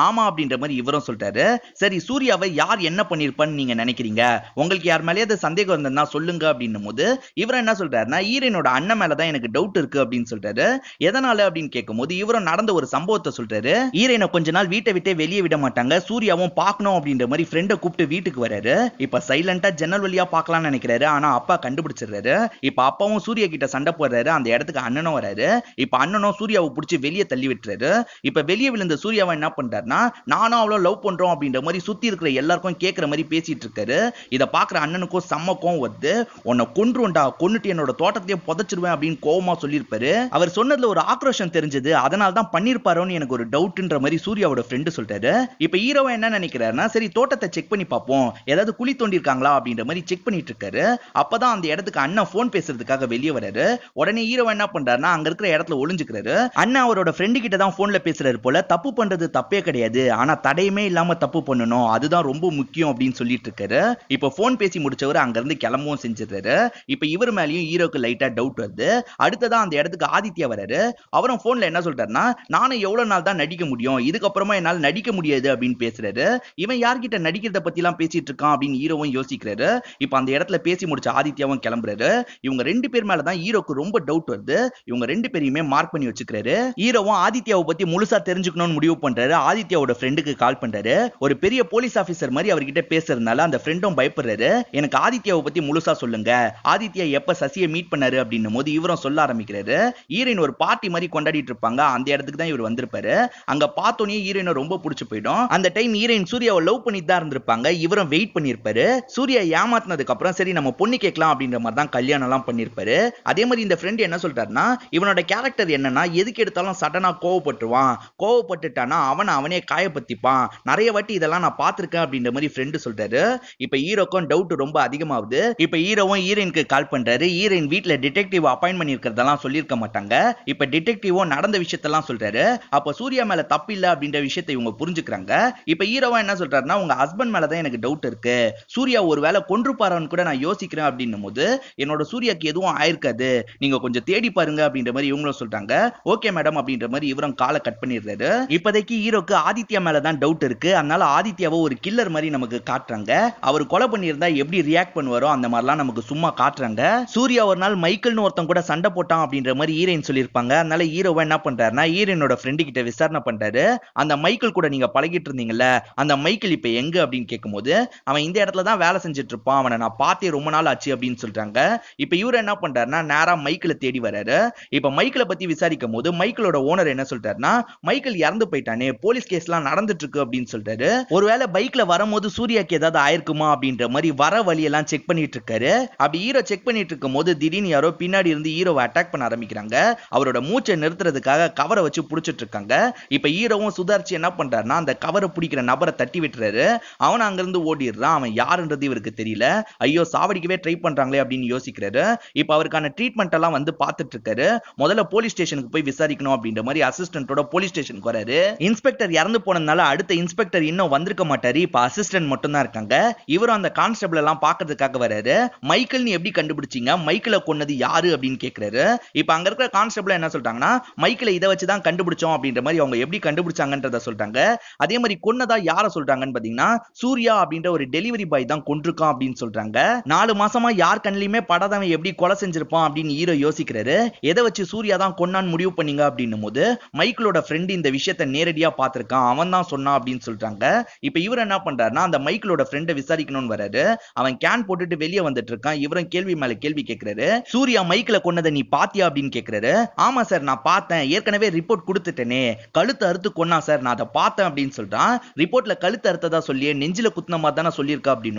ஆமா அப்படின்ற மாதிரி இவரும் சொல்றாரு. சரி சூர்யாவை யார் என்ன பண்ணிருப்பான்னு நீங்க நினைக்கிறீங்க? உங்களுக்கு யார் மேலேயாவது சந்தேகம் இருந்ததுன்னா சொல்லுங்க அப்படின்னும் போது இவர் என்ன சொல்றாருன்னா ஈரனோட அண்ணன் மேலதான் எனக்கு டவுட் இருக்கு அப்படின்னு சொல்றாரு. எதனால அப்படின்னு கேட்கும்போது இவரும் நடந்த ஒரு சம்பவத்தை சொல்றாரு. ஈரனை கொஞ்ச நாள் வீட்டை விட்டே வெளியே விட மாட்டாங்க. சூர்யாவும் பார்க்கணும் அப்படின்ற மாதிரி ஃப்ரெண்டை கூப்பிட்டு வீட்டுக்கு வராரு. இப்ப சைலண்டா ஜன்னல் வழியா பார்க்கலாம்னு நினைக்கிறாரு. ஆனா அப்பா கண்டுபிடிச்சிடுறாரு. இப்ப அப்பாவும் சூரிய கிட்ட சண்டை போடுறாரு. அந்த இடத்துக்கு அண்ணனும் வராரு. இப்ப அண்ணனும் சூர்யாவை பிடிச்சி வெளியே தள்ளி விட்டுறாரு. இப்ப வெளியே விழுந்த சூர்யாவை என்ன பண்றாருன்னா நானும் அவ்வளவு லவ் பண்றோம் அப்படின்ற மாதிரி சுத்தி இருக்கிற எல்லாருக்கும் கேட்கிற மாதிரி பேசிட்டு இருக்காரு. இதை பாக்குற அண்ணனுக்கும் செம்மக்கும் வந்து உன்னை கொன்றுண்டா கொன்னுட்டு என்னோட தோட்டத்தையே புதைச்சிருவேன் அப்படின்னு கோவமா சொல்லியிருப்பாரு. அவர் சொன்னதுல ஒரு ஆக்ரோஷம் தெரிஞ்சது. அதனால தான் பண்ணிருப்பாரோன்னு எனக்கு ஒரு டவுட்ன்ற மாதிரி சூர்யாவோட ஃப்ரெண்டு சொல்றாரு. இப்ப ஹீரோவை என்ன நினைக்கிறாருன்னா சரி தோட்டத்தை செக் பண்ணி பார்ப்போம். ஏதாவது குழி தோண்டிருக்காங்களா அப்படின்ற மாதிரி செக் பண்ணிட்டு இருக்காரு அப்பதான் அந்த இடத்துக்கு அண்ணன் போன் பேசுறதுக்காக வெளியே வராரு. உடனே ஹீரோ என்ன பண்றாருன்னா அங்க இருக்கிற இடத்துல ஒளிஞ்சுக்கிறாரு. அண்ணன் அவரோட ஃப்ரெண்டு கிட்ட தான் போன்ல பேசுறாரு போல. தப்பு பண்றது தப்பே கிடையாது. ஆனா தடையுமே இல்லாம தப்பு பண்ணணும். அதுதான் ரொம்ப முக்கியம் அப்படின்னு சொல்லிட்டு இருக்காரு இப்ப போன் பேசி முடிச்சவர் அங்க இருந்து கிளம்பவும் செஞ்சிருக்காரு இப்ப இவர் மேலயும் ஹீரோக்கு லைட்டா டவுட் வருது. அடுத்ததான் அந்த இடத்துக்கு ஆதித்யா வராரு. அவரும் போன்ல என்ன சொல்றாருன்னா நானும் எவ்வளவு நாள் தான் நடிக்க முடியும்? இதுக்கப்புறமா என்னால் நடிக்க முடியாது அப்படின்னு பேசுறாரு. இவன் யார்கிட்ட நடிக்கிறத பத்தி எல்லாம் பேசிட்டு இருக்கான் அப்படின்னு ஹீரோவும் யோசிக்கிறாரு. இப்போ அந்த இடத்துல பேசி முடிச்ச ஆதித்யாவும் கிளம்புறாரு. இவங்க ரெண்டு பேர் மேல தான் ஹீரோக்கு ரொம்ப டவுட் வருது. இவங்க ரெண்டு பேரையுமே மார்க் பண்ணி வச்சுக்கிறாரு. ஹீரோவும் ஆதித்யாவை பத்தி முழுசா தெரிஞ்சுக்கணும்னு முடிவு பண்றாரு. ஆதித்யாவோட ஃப்ரெண்டுக்கு கால் பண்றாரு. ஒரு பெரிய போலீஸ் ஆபீசர் மாதிரி அவர்கிட்ட பேசுறதுனால அந்த ஃப்ரெண்டும் பயப்படுறாரு. எனக்கு ஆதித்யாவை பத்தி முழுசா சொல்லுங்க. ஆதித்யா எப்ப சசியை மீட் பண்ணாரு அப்படின்னும் போது இவரும் சொல்ல ஆரம்பிக்கிறாரு. ஹீரோயின் ஒரு பார்ட்டி மாதிரி கொண்டாடிட்டு இருப்பாங்க. அந்த இடத்துக்கு தான் இவர் வந்திருப்பாரு. அங்க பார்த்தோன்னே ஹீரோயினை ரொம்ப பிடிச்சு போயிடும். அந்த டைம் ஹீரோயின் சூர்யாவை லவ் பண்ணிட்டு தான் இருந்திருப்பாங்க. இவரும் வெயிட் பண்ணியிருப்பாரு. சூர்யா ஏமா ஏமாத்தினதுக்கு அப்புறம் சரி நம்ம பொண்ணு கேட்கலாம் அப்படின்ற மாதிரி தான் கல்யாணம் எல்லாம் பண்ணிருப்பாரு. அதே மாதிரி இந்த ஃப்ரெண்ட் என்ன சொல்றாருன்னா இவனோட கேரக்டர் என்னன்னா எதுக்கு எடுத்தாலும் சடனா கோவப்பட்டுருவான். கோவப்பட்டுட்டானா அவனை அவனே காயப்பத்திப்பான் நிறைய வாட்டி இதெல்லாம் நான் பார்த்துருக்கேன் அப்படின்ற மாதிரி ஃப்ரெண்டு சொல்றாரு. இப்போ ஹீரோக்கும் டவுட் ரொம்ப அதிகமாகுது. இப்போ ஹீரோவும் ஹீரோயினுக்கு கால் பண்றாரு. ஹீரோயின் வீட்டில் டிடெக்டிவ் அப்பாயின்ட் பண்ணியிருக்கிறதெல்லாம் சொல்லியிருக்க மாட்டாங்க. இப்போ டிடெக்டிவும் நடந்த விஷயத்தெல்லாம் சொல்றாரு. அப்போ சூர்யா மேல தப்பு இல்லை அப்படின்ற விஷயத்தை இவங்க புரிஞ்சுக்கிறாங்க. இப்போ ஹீரோவா என்ன சொல்றாருன்னா உங்க ஹஸ்பண்ட் மேலதான் எனக்கு டவுட் இருக்கு. சூர்யா ஒருவேளை கொண்டு கொன்றுப்பாரான்னு கூட நான் யோசிக்கிறேன் அப்படின்னும் போது என்னோட சூர்யாக்கு எதுவும் ஆயிருக்காது. நீங்க கொஞ்சம் தேடி பாருங்க அப்படின்ற மாதிரி இவங்களும் சொல்றாங்க ஓகே மேடம் அப்படின்ற மாதிரி இவரும் காலை கட் பண்ணிடுறாரு. இப்போதைக்கு ஹீரோக்கு ஆதித்யா மேல தான் டவுட் இருக்கு. அதனால ஆதித்யாவை ஒரு கில்லர் மாதிரி நமக்கு காட்டுறாங்க. அவர் கொலை பண்ணியிருந்தா எப்படி ரியாக்ட் பண்ணுவாரோ அந்த மாதிரிலாம் நமக்கு சும்மா காட்டுறாங்க. சூர்யா ஒரு நாள் மைக்கேல்னு ஒருத்தன் கூட சண்டை போட்டான் அப்படின்ற மாதிரி ஹீரோயின் சொல்லியிருப்பாங்க. அதனால ஹீரோவை என்ன பண்றாருன்னா ஹீரோயினோட ஃப்ரெண்டு கிட்ட விசாரணை பண்றாரு. அந்த மைக்கேல் கூட நீங்க பழகிட்டு இருந்தீங்கல்ல அந்த மைக்கேல் இப்ப எங்க அப்படின்னு கேட்கும்போது அவன் இந்த இடத்துல தான் வேலை செஞ்சுட்டு இருப்பான். அவனை நான் பார்த்தே ரொம்ப நாள் ஆச்சு அப்படின்னு சொல்றாங்க. இப்ப இவர் என்ன பண்றாருன்னா நேரா மைக்கிள தேடி வராரு. இப்ப மைக்கிள பத்தி விசாரிக்கும் போது மைக்கிளோட ஓனர் என்ன சொல்றாருன்னா மைக்கேல் இறந்து போயிட்டானே போலீஸ் கேஸ் எல்லாம் நடந்துட்டு இருக்கு அப்படின்னு சொல்றாரு. ஒருவேளை பைக்ல வரும்போது சூர்யாக்கு ஏதாவது ஆயிருக்குமா அப்படின்ற மாதிரி வர வழியெல்லாம் செக் பண்ணிட்டு இருக்காரு அப்படி ஹீரோ செக் பண்ணிட்டு இருக்கும் போது திடீர்னு யாரோ பின்னாடி இருந்து ஹீரோவை அட்டாக் பண்ண ஆரம்பிக்கிறாங்க. அவரோட மூச்சை நிறுத்துறதுக்காக கவரை வச்சு புடிச்சிட்டு இருக்காங்க இப்ப ஹீரோவும் சுதாரிச்சு என்ன பண்றாருன்னா அந்த கவரை பிடிக்கிற நபரை தட்டி விட்டுறாரு. அவன் அங்கிருந்து ஓடிடுறான். அவன் யாருன்றது இவருக்கு தெரியல. ஐயோ சாவடிக்கவே ட்ரை பண்றாங்களே அப்படின்னு யோசிக்கிறாரு. இப்ப அவருக்கான ட்ரீட்மெண்ட் எல்லாம் வந்து பார்த்துட்டு இருக்காரு முதல்ல போலீஸ் ஸ்டேஷனுக்கு போய் விசாரிக்கணும் அப்படின்ற மாதிரி அசிஸ்டன்ட்டோட போலீஸ் ஸ்டேஷனுக்கு வராரு. இன்ஸ்பெக்டர் இறந்து போனதுனால அடுத்த இன்ஸ்பெக்டர் இன்னும் வந்திருக்க மாட்டாரு. இப்ப அசிஸ்டன்ட் மட்டும் தான் இருக்காங்க. இவரும் அந்த கான்ஸ்டபிள் எல்லாம் பாக்குறதுக்காக வராரு. மைக்கேல் நீ எப்படி கண்டுபிடிச்சீங்க? மைக்கேல கொன்னது யாரு அப்படின்னு கேக்குறாரு. இப்ப அங்க இருக்கிற கான்ஸ்டபிள் என்ன சொல்றாங்கன்னா மைக்கேல இதை வச்சு தான் கண்டுபிடிச்சோம் அப்படின்ற மாதிரி அவங்க எப்படி கண்டுபிடிச்சாங்கன்றத சொல்றாங்க. அதே மாதிரி கொன்னதா யார சொல்றாங்கன்னு பாத்தீங்கன்னா சூர்யா அப்படின்ற ஒரு டெலிவரி பாய் தான் கொண்டிருக்கான் அப்படின்னு அப்படின்னு சொல்றாங்க. நாலு மாசமா யார் கண்ணிலுமே படாதவன் எப்படி கொலை செஞ்சிருப்பான் அப்படின்னு ஹீரோ யோசிக்கிறாரு. எதை வச்சு சூர்யா தான் கொன்னான்னு முடிவு பண்ணீங்க அப்படின்னும் போது மைக்கிளோட ஃப்ரெண்ட் இந்த விஷயத்த நேரடியா பார்த்திருக்கான். அவன் தான் சொன்னான் அப்படின்னு சொல்றாங்க. இப்ப இவர் என்ன பண்றாருன்னா அந்த மைக்கிளோட ஃப்ரெண்டை விசாரிக்கணும்னு வராரு. அவன் கேன் போட்டுட்டு வெளியே வந்துட்டு இருக்கான். இவரும் கேள்வி மேல கேள்வி கேட்கிறாரு சூர்யா மைக்கில கொன்னதை நீ பாத்தியா அப்படின்னு கேட்கிறாரு ஆமா சார் நான் பார்த்தேன். ஏற்கனவே ரிப்போர்ட் கொடுத்துட்டேனே. கழுத்து அறுத்து கொன்னா சார். நான் அதை பார்த்தேன் அப்படின்னு சொல்றான். ரிப்போர்ட்ல கழுத்து அறுத்ததா சொல்லியே நெஞ்சில குத்துன மாதிரி தானே சொல்லியிருக்கா அப்படின்னு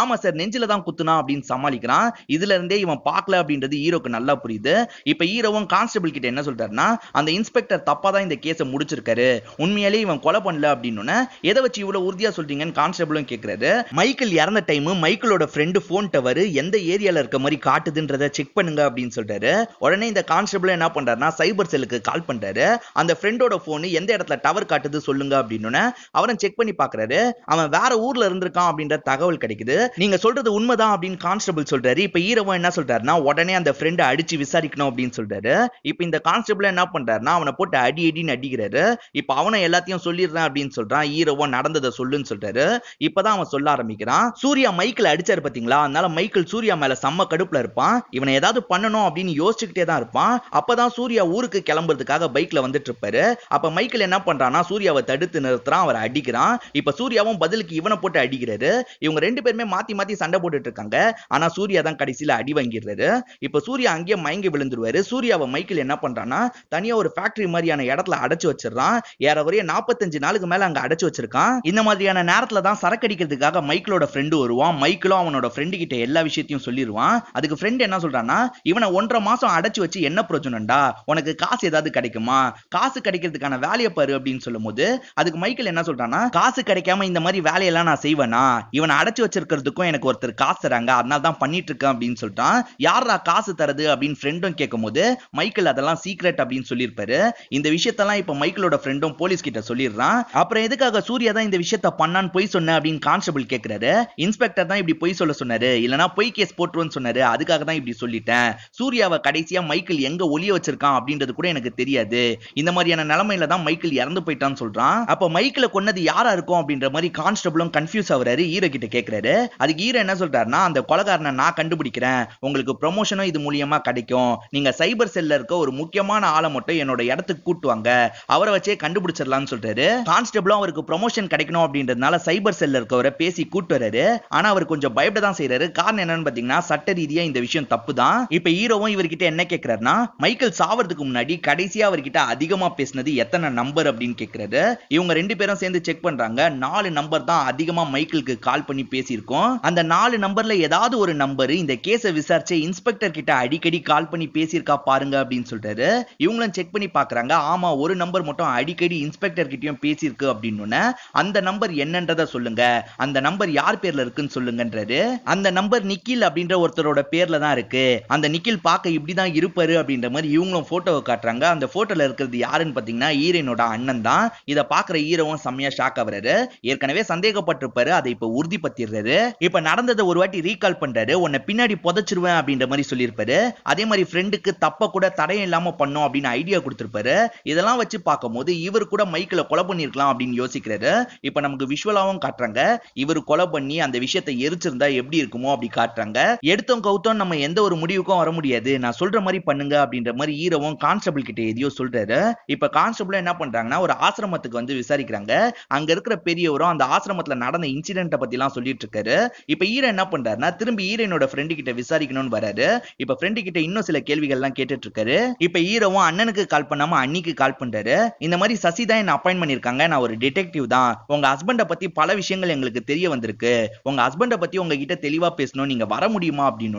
ஆமா சார் நெஞ்சில தான் குத்துனா அப்படின்னு சமாளிக்கிறான். இதுல இருந்தே இவன் பார்க்கல அப்படின்றது ஹீரோக்கு நல்லா புரியுது. இப்ப ஹீரோவும் கான்ஸ்டபிள் கிட்ட என்ன சொல்றாருன்னா அந்த இன்ஸ்பெக்டர் தப்பா தான் இந்த கேஸை முடிச்சிருக்காரு. உண்மையாலே இவன் கொலை பண்ணல அப்படின்னு எதை வச்சு இவ்வளவு உறுதியா சொல்றீங்கன்னு கான்ஸ்டபிளும் கேக்குறாரு. மைக்கேல் இறந்த டைம் மைக்கேலோட ஃப்ரெண்டு போன் டவர் எந்த ஏரியால இருக்க மாதிரி காட்டுதுன்றத செக் பண்ணுங்க அப்படின்னு சொல்றாரு. உடனே இந்த கான்ஸ்டபிள் என்ன பண்றாருன்னா சைபர் செல்லுக்கு கால் பண்றாரு. அந்த ஃப்ரெண்டோட போன் எந்த இடத்துல டவர் காட்டுது சொல்லுங்க அப்படின்னு அவரும் செக் பண்ணி பாக்குறாரு. அவன் வேற ஊர்ல இருந்திருக்கான் அப்படின்ற தகவல் கிடைக்குது. நீங்க சொல்றது உண்மைதான் அப்படின்னு கான்ஸ்டபிள் சொல்றாரு. இப்ப ஈரவன் என்ன சொல்றாருன்னா உடனே அந்த ஃப்ரெண்டை அடிச்சு விசாரிக்கணும் அப்படின்னு சொல்றாரு. இப்ப இந்த கான்ஸ்டபிள் என்ன பண்றாருன்னா அவனை போட்டு அடி அடின்னு அடிக்கிறாரு. இப்ப அவனை எல்லாத்தையும் சொல்லிடுறேன் அப்படின்னு சொல்றான். ஈரவன் நடந்ததை சொல்லுன்னு சொல்றாரு. இப்பதான் அவன் சொல்ல ஆரம்பிக்கிறான். சூர்யா மைக்கிள் அடிச்சாரு பாத்தீங்களா? அதனால மைக்கிள் சூர்யா மேல செம்ம கடுப்புல இருப்பான். இவனை ஏதாவது பண்ணணும் அப்படின்னு யோசிச்சுக்கிட்டே தான் இருப்பான். அப்பதான் சூர்யா ஊருக்கு கிளம்புறதுக்காக பைக்ல வந்துட்டு இருப்பாரு. அப்ப மைக்கிள் என்ன பண்றான்னா சூர்யாவை தடுத்து நிறுத்துறான் அவரை அடிக்கிறான். இப்ப சூர்யாவும் பதிலுக்கு இவனை போட்டு அடிக்கிறாரு. இவங்க ரெண்டு பேருமே மாத்தி மாத்தி சண்டை போட்டுட்டு இருக்காங்க ஆனா சூர்யா தான் கடைசியில அடி வாங்கிடுறாரு. இப்ப சூர்யா அங்கேயே மயங்கி விழுந்துருவாரு. சூர்யாவை மைக்கிள் என்ன பண்றான்னா தனியா ஒரு ஃபேக்டரி மாதிரியான இடத்துல அடைச்சு வச்சிடறான். ஏறவரைய நாற்பத்தஞ்சு நாளுக்கு மேல அங்க அடைச்சு வச்சிருக்கான். இந்த மாதிரியான நேரத்துல தான் சரக்கு அடிக்கிறதுக்காக மைக்கிளோட ஃப்ரெண்டு வருவான். மைக்கிளும் அவனோட ஃப்ரெண்டு கிட்ட எல்லா விஷயத்தையும் சொல்லிடுவான் அதுக்கு ஃப்ரெண்ட் என்ன சொல்றான்னா இவனை ஒன்றரை மாசம் அடைச்சு வச்சு என்ன பிரச்சனைடா உனக்கு காசு ஏதாவது கிடைக்குமா? காசு கிடைக்கிறதுக்கான வேலையை பாரு அப்படின்னு சொல்லும் போது அதுக்கு மைக்கேல் என்ன சொல்றான்னா காசு கிடைக்காம இந்த மாதிரி வேலையெல்லாம் நான் செய்வேனா? இவனை அடைச்சு வச்சிருக்கிறதுக்கும் எனக்கு ஒருத்தர் காசு தராங்க அதனால தான் பண்ணிட்டு இருக்கேன் அப்படின்னு சொல்லிட்டான். யாரா காசு தரது அப்படின்னு ஃப்ரெண்டும் கேட்கும் போது மைக்கேல் அதெல்லாம் சீக்ரெட் அப்படின்னு சொல்லியிருப்பாரு. இந்த விஷயத்தெல்லாம் இப்ப மைக்கேலோட ஃப்ரெண்டும் போலீஸ் கிட்ட சொல்லிடுறான். அப்புறம் எதுக்காக சூர்யா தான் இந்த விஷயத்த பண்ணான்னு போய் சொன்ன அப்படின்னு கான்ஸ்டபிள் கேட்கிறாரு இன்ஸ்பெக்டர் தான் இப்படி பொய் சொல்ல சொன்னாரு. இல்லனா பொய் கேஸ் போட்டுருன்னு சொன்னாரு. அதுக்காக தான் இப்படி சொல்லிட்டேன். சூர்யாவை கடைசியா மைக்கேல் எங்க ஒளிய வச்சிருக்கான் அப்படின்றது கூட எனக்கு தெரியாது. இந்த மாதிரியான நிலைமையில தான் மைக்கேல் இறந்து போயிட்டான்னு சொல்றான். அப்ப மைக்கேல கொன்னது யாரா இருக்கும் அப்படின்ற மாதிரி கான்ஸ்டபிளும் கன்ஃபியூஸ் ஆகுறாரு. ஹீரோ கிட்ட கேட்கிறாரு அதுக்கு ஹீரோ என்ன சொல்றாருன்னா அந்த கொலகாரனை நான் கண்டுபிடிக்கிறேன். உங்களுக்கு ப்ரொமோஷனும் இது மூலியமா கிடைக்கும். நீங்க சைபர் செல்ல இருக்க ஒரு முக்கியமான ஆளை மட்டும் என்னோட இடத்துக்கு கூட்டுவாங்க அவரை வச்சே கண்டுபிடிச்சிடலாம்னு சொல்றாரு. கான்ஸ்டபிளும் அவருக்கு ப்ரொமோஷன் கிடைக்கணும் அப்படின்றதுனால சைபர் செல்ல இருக்கவரை பேசி கூட்டு வர்றாரு. ஆனா அவர் கொஞ்சம் பயப்பட தான் செய்யறாரு காரணம் என்னன்னு பாத்தீங்கன்னா சட்ட ரீதியா இந்த விஷயம் தப்பு தான். இப்ப ஹீரோவும் இவர்கிட்ட என்ன கேக்குறாருன்னா மைக்கேல் சாவறதுக்கு முன்னாடி கடைசியா அவர்கிட்ட அதிகமா பேசினது எத்தனை நம்பர் அப்படின்னு கேக்குறாரு. இவங்க ரெண்டு பேரும் சேர்ந்து செக் பண்றாங்க. நாலு நம்பர் தான் அதிகமா மைக்கேலுக்கு கால் பண்ணி பேசியிருக்கோம். அந்த நாலு நம்பர்ல ஏதாவது ஒரு நம்பர் இந்த கேஸை விசாரிச்சு இன்ஸ்பெக்டர் கிட்ட அடிக்கடி கால் பண்ணி பேசியிருக்கா பாருங்க அப்படின்னு சொல்றாரு. இவங்களும் செக் பண்ணி பாக்குறாங்க. ஆமா ஒரு நம்பர் மட்டும் அடிக்கடி இன்ஸ்பெக்டர் கிட்டயும் பேசியிருக்கு அப்படின்னு அந்த நம்பர் என்னன்றத சொல்லுங்க. அந்த நம்பர் யார் பேர்ல இருக்குன்னு சொல்லுங்கன்றாரு. அந்த நம்பர் நிக்கில் அப்படின்ற ஒருத்தரோட பேர்ல தான் இருக்கு. அந்த நிக்கில் பார்க்க இப்படிதான் இருப்பாரு அப்படின்ற மாதிரி இவங்களும் போட்டோவை காட்டுறாங்க. அந்த போட்டோல இருக்கிறது யாருன்னு பாத்தீங்கன்னா ஈரனோட அண்ணன் தான். இதை பாக்குற ஈரவும் செம்மையா ஷாக் ஆகுறாரு ஏற்கனவே சந்தேகப்பட்டிருப்பாரு. அதை இப்ப உறுதிப்படுத்திடுறாரு. இப்ப நடந்ததை ஒரு வாட்டி ரீகால் பண்றாரு. உன்னை பின்னாடி புதைச்சிருவேன் அப்படின்ற மாதிரி சொல்லியிருப்பாரு. அதே மாதிரி ஃப்ரெண்டுக்கு தப்ப கூட தடையும் இல்லாம பண்ணும் அப்படின்னு ஐடியா கொடுத்திருப்பாரு. இதெல்லாம் வச்சு பார்க்கும்போது இவர் கூட மைக்கில் கொலை பண்ணிருக்கலாம் அப்படின்னு யோசிக்கிறாரு. இப்ப நமக்கு விஷுவலாவும் காட்டுறாங்க. இவர் கொலை பண்ணி அந்த விஷயத்தை எரிச்சிருந்தா எப்படி இருக்குமோ அப்படி காட்டுறாங்க. எடுத்தோம் கவுத்தோம் நம்ம எந்த ஒரு முடிவுக்கும் வர முடியாது. நான் சொல்ற மாதிரி பண்ணுங்க அப்படின்ற மாதிரி ஈரவும் கான்ஸ்டபிள் கிட்ட எதையோ சொல்றாரு. இப்ப கான்ஸ்டபிள் என்ன பண்றாங்கன்னா ஒரு ஆசிரமத்துக்கு வந்து விசாரிக்கிறாங்க. அங்க இருக்கிற பெரியவரும் அந்த ஆசிரமத்துல நடந்த இன்சிடென்ட்டை பத்தி எல்லாம் சொல்லிட்டு இருக்காரு. இப்ப ஈரன் என்ன பண்றாருன்னா திரும்பி ஈரனோட ஃப்ரெண்டு கிட்ட விசாரிக்கணும்னு வராரு. இப்ப ஃப்ரெண்டு கிட்ட இன்னும் சில கேள்விகள் எல்லாம் கேட்டுட்டு இருக்காரு இப்ப ஈரவும் அண்ணனுக்கு கால் பண்ணாம அன்னிக்கு கால் பண்றாரு. இந்த மாதிரி சசி தான் என்ன அப்பாயின் பண்ணிருக்காங்க நான் ஒரு டிடெக்டிவ் தான். உங்க ஹஸ்பண்ட பத்தி பல விஷயங்கள் எங்களுக்கு தெரிய வந்திருக்கு. உங்க ஹஸ்பண்ட பத்தி உங்ககிட்ட தெளிவா பேசணும். நீங்க வர முடியுமா அப்படின்னு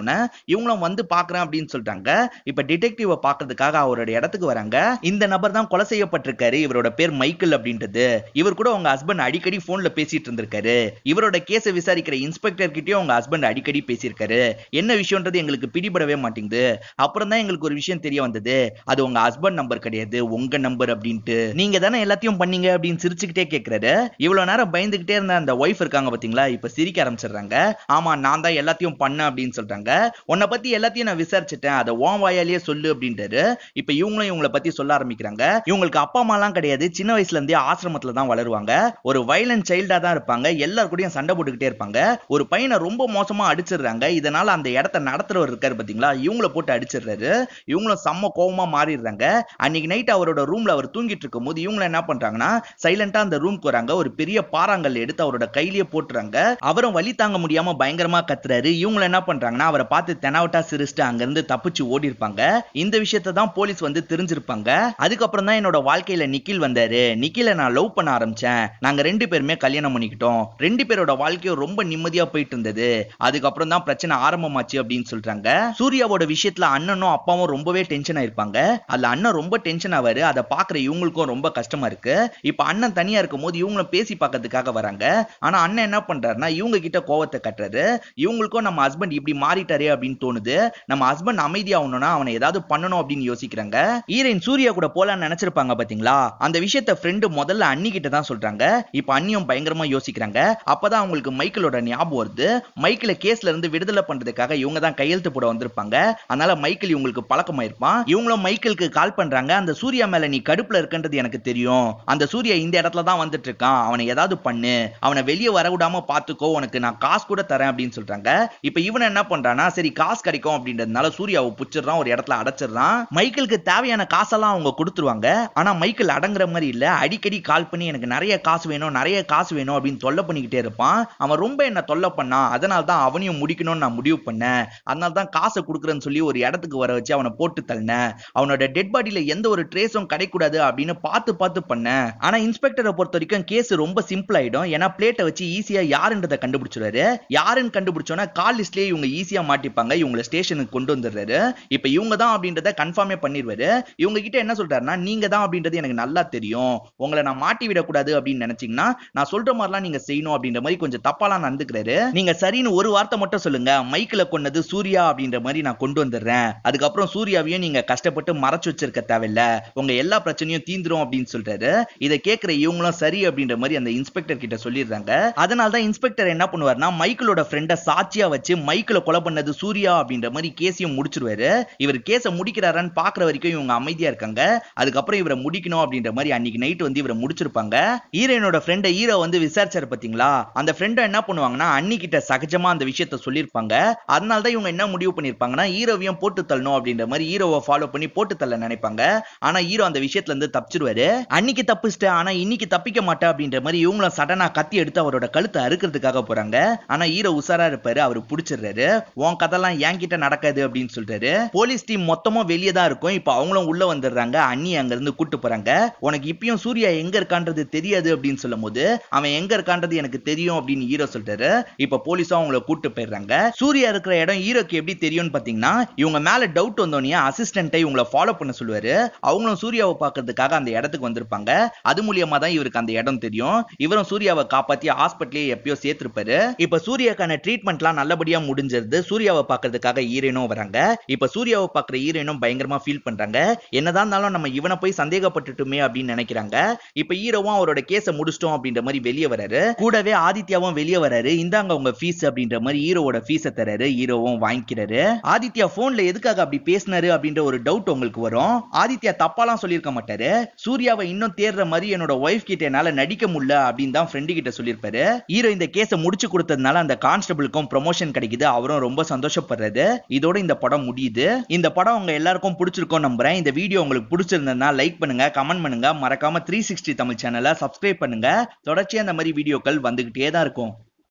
இவங்களும் வந்து பாக்குறேன் அப்படின்னு சொல்றாங்க இப்ப டிடெக்டிவ பாக்குறதுக்காக அவரோட இடத்துக்கு வராங்க. இந்த நபர் தான் கொலை செய்யப்பட்டிருக்காரு. இவரோட பேர் மைக்கேல் அப்படின்றது. இவர் கூட உங்க ஹஸ்பண்ட் அடிக்கடி போன்ல பேசிட்டு இருந்திருக்காரு. இவரோட கேஸை விசாரிக்கிற இன்ஸ்பெக்டர் கிட்டயும் உங்க ஹஸ்பண்ட் அடிக்கடி பேசியிருக்காரு. என்ன விஷயம்ன்றது எங்களுக்கு பிடிபடவே மாட்டேங்குது. அப்புறம் தான் எங்களுக்கு ஒரு விஷயம் தெரிய வந்தது. அது உங்க ஹஸ்பண்ட் நம்பர் கிடையாது உங்க நம்பர் அப்படின்ட்டு. நீங்க தானே எல்லாத்தையும் பண்ணீங்க அப்படின்னு சிரிச்சுக்கிட்டே கேக்குறாரு. இவ்வளவு நேரம் பயந்துகிட்டே இருந்த அந்த ஒய்ஃப் இருக்காங்க பாத்தீங்களா? இப்ப சிரிக்க ஆரம்பிச்சிடுறாங்க. ஆமா நான் தான் எல்லாத்தையும் பண்ணேன் அப்படின்னு சொல்றாங்க. உன்னை பத்தி எல்லாத்தையும் நான் விசாரிச்சிட்டேன். அதை ஓன் வாயாலேயே சொல்லு அப்படின்றாரு. இப்ப இவங்களும் இவங்கள பத்தி சொல்ல ஆரம்பிக்கிறாங்க. இவங்களுக்கு அப்பா அம்மா எல்லாம் கிடையாது. சின்ன வயசுல இருந்தே ஆசிரமத்துல தான் வளருவாங்க. ஒரு வைலண்ட் சைல்டா தான் இருப்பாங்க. எல்லார் கூடயும் சண்டை போட்டுக்கிட்டே இருப்பாங்க. ஒரு பையனை ரொம்ப மோசமா அடிச்சிடுறாங்க. இதனால அந்த இடத்த நடத்துறவர் இருக்காரு பாத்தீங்களா? இவங்கள போட்டு அடிச்சிடுறாரு. இவங்களும் செம்ம கோவமா மாறிடுறாங்க. அன்னைக்கு நைட் அவரோட ரூம்ல அவர் தூங்கிட்டு இருக்கும் போது இவங்க என்ன பண்றாங்கன்னா சைலண்டா அந்த ரூம்க்கு வராங்க. ஒரு பெரிய பாறாங்கல் எடுத்து அவரோட கையிலேயே போட்டுறாங்க. அவரும் வழி தாங்க முடியாம பயங்கரமா கத்துறாரு. இவங்க என்ன பண்றாங்கன்னா அவரை பார்த்து தெனாவட்டா சிரிச்சுட்டு அங்க இருந்து தப்பிச்சு ஓடி இருப்பாங்க இந்த விஷயத்தை தான் போலீஸ் வந்து தெரிஞ்சிருப்பாங்க. அதுக்கப்புறம் தான் என்னோட வாழ்க்கையில நிக்கில் வந்தாரு. நிக்கில நான் லவ் பண்ண ஆரம்பிச்சேன். நாங்க ரெண்டு பேருமே கல்யாணம் பண்ணிக்கிட்டோம். ரெண்டு பேரோட வாழ்க்கையும் ரொம்ப நிம்மதியா போயிட்டு இருந்தது அதுக்கப்புறம் தான் பிரச்சனை ஆரம்பமாச்சு அப்படின்னு சொல்றாங்க. சூர்யாவோட விஷயத்துல அண்ணனும் அப்பாவும் ரொம்பவே டென்ஷன் ஆயிருப்பாங்க. அதுல அண்ணன் ரொம்ப டென்ஷன் ஆவாரு. அதை பாக்குற இவங்களுக்கும் ரொம்ப கஷ்டமா இருக்கு. இப்ப அண்ணன் தனியா இருக்கும் போது இவங்களும் பேசி பார்க்கறதுக்காக வராங்க. ஆனா அண்ணன் என்ன பண்றாருன்னா இவங்க கிட்ட கோவத்தை கட்டுறது இவங்களுக்கும் நம்ம ஹஸ்பண்ட் இப்படி மாறிட்டாரே அப்படின்னு தோணுது. நம்ம ஹஸ்பண்ட் அமைதியாகணும்னா அவனை ஏதாவது பண்ணணும் அப்படின்னு யோசிக்கிறாங்க. ஈரன் சூர்யா கூட போலான்னு நினைச்சிருப்பாங்க பாத்தீங்களா? அந்த விஷயத்த ஃப்ரெண்டு முதல்ல அண்ணி கிட்ட தான் சொல்றாங்க. இப்ப அண்ணியும் பயங்கரமா யோசிக்கிறாங்க. அப்பதான் அவங்களுக்கு மைக்கிளோட ஞாபகம் போகிறது மைக்கிளை கேஸ்ல இருந்து விடுதலை பண்றதுக்காக இவங்க தான் கையெழுத்து போட வந்திருப்பாங்க. அதனால மைக்கிள் இவங்களுக்கு பழக்கமாயிருப்பான். இவங்களும் மைக்கிளுக்கு கால் பண்றாங்க. அந்த சூர்யா மேல நீ கடுப்புல இருக்குன்றது எனக்கு தெரியும். அந்த சூர்யா இந்த இடத்துல தான் வந்துட்டு இருக்கான் அவனை ஏதாவது பண்ணு. அவனை வெளியே வர விடாம பாத்துக்கோ. உனக்கு நான் காசு கூட தரேன் அப்படின்னு சொல்றாங்க. இப்ப இவன் என்ன பண்றானா சரி காசு கிடைக்கும் அப்படின்றதுனால சூர்யாவை புடிச்சிடுறான். ஒரு இடத்துல அடைச்சிடுறான். மைக்கிளுக்கு தேவையான காசெல்லாம் அவங்க கொடுத்துருவாங்க. ஆனா மைக்கிள் அடங்குற மாதிரி இல்ல. அடிக்கடி கால் பண்ணி எனக்கு நிறைய காசு வேணும் நிறைய காசு வேணும் அப்படின்னு தொல்லை பண்ணிக்கிட்டே இருப்பான். அவன் ரொம்ப என்ன தொல்லை பண்ணான் அதனால தான் அவனையும் முடிக்கணும்னு நான் முடிவு பண்ணேன். அதனால தான் காசை கொடுக்குறேன்னு சொல்லி ஒரு இடத்துக்கு வர வச்சு அவனை போட்டு தள்ளினேன். அவனோட டெட் பாடியில எந்த ஒரு ட்ரேஸும் கிடைக்கூடாது அப்படின்னு பார்த்து பார்த்து பண்ணேன். ஆனா இன்ஸ்பெக்டரை பொறுத்த வரைக்கும் கேஸ் ரொம்ப சிம்பிள் ஆயிடும். ஏன்னா பிளேட்டை வச்சு ஈஸியா யாருன்றதை கண்டுபிடிச்சிருவாரு யாருன்னு கண்டுபிடிச்சோன்னா கால் லிஸ்ட்லயே இவங்க ஈஸியா மாட்டிப்பாங்க. இவங்களை ஸ்டேஷனுக்கு கொண்டு வந்துடுறாரு. இப்ப இவங்க தான் அப்படின்றத கன்ஃபார்மே பண்ணிடுவாரு. இவங்க கிட்ட என்ன சொல்றாருன்னா நீங்க தான் அப்படின்றது எனக்கு நல்லா தெரியும். உங்களை நான் மாட்டி விடக்கூடாது அப்படின்னு நினைச்சீங்கன்னா நான் சொல்ற மாதிரிலாம் நீங்க செய்யணும் அப்படின்ற மாதிரி கொஞ்சம் தப்பாலாம் நடந்துக்கிறாரு. நீங்க சரின்னு ஒரு வார்த்தை மட்டும் சொல்லுங்க. மைக்கில் கொன்னது சூர்யா அப்படின்ற மாதிரி நான் கொண்டு வந்துடுறேன். அதுக்கப்புறம் சூர்யாவையும் நீங்க கஷ்டப்பட்டு மறைச்சு வச்சிருக்க தேவையில்ல. உங்க எல்லா பிரச்சனையும் தீந்துரும் அப்படின்னு சொல்றாரு. இதை கேட்கிற இவங்களும் சரி அப்படின்ற மாதிரி அந்த இன்ஸ்பெக்டர் கிட்ட சொல்லிடுறாங்க. அதனால தான் இன்ஸ்பெக்டர் என்ன பண்ணுவார்னா மைக்கிளோட ஃப்ரெண்டை சாட்சியா வச்சு மைக்கிள கொலை பண்ணது சூர்யா அப்படின்ற மாதிரி கேஸையும் முடிச்சிருவாரு. இவர் கேஸை முடிக்கிறாரான்னு பாக்குற வரைக்கும் இவங்க அமைதியா இருக்காங்க. அதுக்கப்புறம் இவரை முடிக்கணும் அப்படின்ற மாதிரி அன்னைக்கு நைட் வந்து இவரை முடிச்சிருப்பாங்க. ஹீரோயினோட ஃப்ரெண்டை ஹீரோ வந்து விசாரிச்சாரு பாத்தீங்களா? அந்த ஃப்ரெண்டை என்ன பண்ணுவாங்கன்னா அன்னி கிட்ட சகஜமா அந்த விஷயத்த சொல்லியிருப்பாங்க. அதனால தான் இவங்க என்ன முடிவு பண்ணிருப்பாங்கன்னா ஹீரோவையும் போட்டு தள்ளணும் அப்படின்ற மாதிரி ஹீரோவை ஃபாலோ பண்ணி போட்டு தள்ள நினைப்பாங்க. ஆனா ஹீரோ அந்த விஷயத்துல இருந்து தப்பிச்சிருவாரு. அன்னைக்கு தப்பிச்சிட்டேன் ஆனா இன்னைக்கு தப்பிக்க மாட்டேன் அப்படின்ற மாதிரி இவங்களும் சடனா கத்தி எடுத்து அவரோட கழுத்தை அறுக்கிறதுக்காக போறாங்க. ஆனா ஹீரோ உசாரா இருப்பாரு அவரு பிடிச்சிடுறாரு. உன் கதெல்லாம் என்கிட்ட நடக்காது அப்படின்னு சொல்றாரு. போலீஸ் டீம் மொத்தமும் வெளியே தான் இருக்கும். இப்போ அவங்களும் உள்ள வந்துடுறாங்க. அண்ணி அங்க இருந்து கூட்டு போறாங்க. உனக்கு இப்பயும் சூர்யா எங்க இருக்கான்றது தெரியாது அப்படின்னு சொல்லும் போது அவன் எங்க இருக்கான்றது எனக்கு தெரியும் அப்படின்னு ஹீரோ சொல்றாரு. இப்ப போலீஸும் அவங்கள கூட்டு போயிடுறாங்க. சூர்யா இருக்கிற இடம் ஹீரோக்கு எப்படி தெரியும்னு பாத்தீங்கன்னா இவங்க மேல டவுட் வந்தோடனே அசிஸ்டன்ட்டை இவங்களை ஃபாலோ பண்ண சொல்லுவாரு. அவங்களும் சூர்யாவை பாக்குறதுக்காக அந்த இடத்துக்கு வந்திருப்பாங்க. அது மூலியமா தான் இவருக்கு அந்த இடம் தெரியும். இவரும் சூர்யாவை காப்பாத்தி ஹாஸ்பிட்டலே எப்பயோ சேர்த்திருப்பாரு. இப்ப சூர்யாக்கான ட்ரீட்மெண்ட்லாம் நல்லபடியா முடிஞ்சிருது சூர்யாவை பாக்குறதுக்காக ஹீரோனும் வராங்க. இப்ப சூர்யாவை பாக்குற ஹீரோனும் பயங்கரமா ஃபீல் பண்றாங்க. என்னதான் இருந்தாலும் நம்ம இவனை போய் சந்தேகப்பட்டுட்டுமே அப்படின்னு நினைக்கிறாங்க. இப்ப ஹீரோவும் அவரோட கேஸை முடிச்சிட்டோம் அப்படின்ற மாதிரி வெளியே வராரு. கூடவே ஆதித்யாவும் வெளியே வராரு. இந்த இந்தாங்க உங்க ஃபீஸ் அப்படின்ற மாதிரி ஹீரோவோட ஃபீஸை தராரு ஹீரோவும் வாங்கிக்கிறாரு. ஆதித்யா போன்ல எதுக்காக அப்படி பேசினாரு அப்படின்ற ஒரு டவுட் உங்களுக்கு வரும். ஆதித்யா தப்பாலாம் சொல்லியிருக்க மாட்டாரு. சூர்யாவை இன்னும் தேடுற மாதிரி என்னோட ஒய்ஃப் கிட்ட என்னால நடிக்க முடியல அப்படின்னு தான் ஃப்ரெண்டு கிட்ட சொல்லியிருப்பாரு. ஹீரோ இந்த கேஸை முடிச்சு கொடுத்ததுனால அந்த கான்ஸ்டபிளுக்கும் ப்ரொமோஷன் கிடைக்குது. அவரும் ரொம்ப சந்தோஷப்படுறது இதோட இந்த படம் முடியுது. இந்த படம் உங்க எல்லாருக்கும் பிடிச்சிருக்கும் நம்புறேன். இந்த வீடியோ உங்களுக்கு பிடிச்சிருந்ததுன்னா லைக் பண்ணுங்க கமெண்ட் பண்ணுங்க. மறக்காம த்ரீ சிக்ஸ்டி தமிழ் சேனலை சப்ஸ்கிரைப் பண்ணுங்க. தொடர்ச்சியா அந்த மாதிரி வீடியோக்கள் வந்துகிட்டே தான் இருக்கும்.